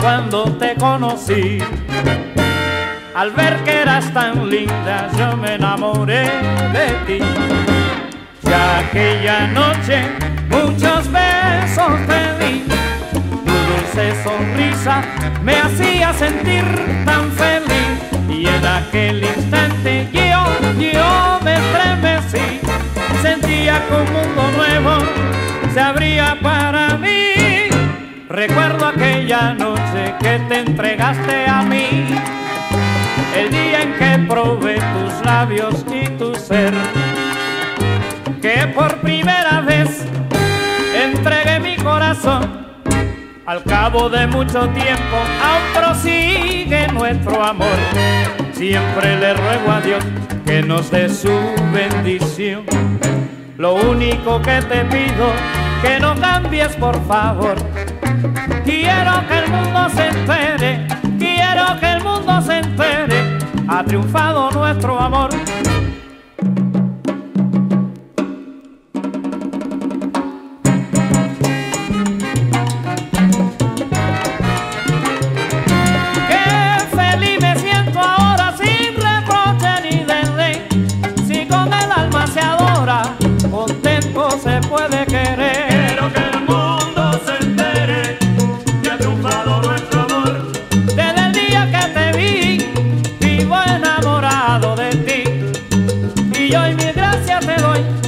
cuando te conocí. Al ver que eras tan linda, yo me enamoré de ti. Ya aquella noche muchos besos te di. Tu dulce sonrisa me hacía sentir tan feliz. Y en aquel instante yo, yo me estremecí. Sentía que un mundo nuevo se abría para mí. Recuerdo aquella noche que te entregaste a mí, el día en que probé tus labios y tu ser, que por primera vez entregué mi corazón. Al cabo de mucho tiempo aún prosigue nuestro amor. Siempre le ruego a Dios que nos dé su bendición. Lo único que te pido, que no cambies por favor Quiero que el mundo se entere, quiero que el mundo se entere, ha triunfado nuestro amor. y hoy mi gracias te doy.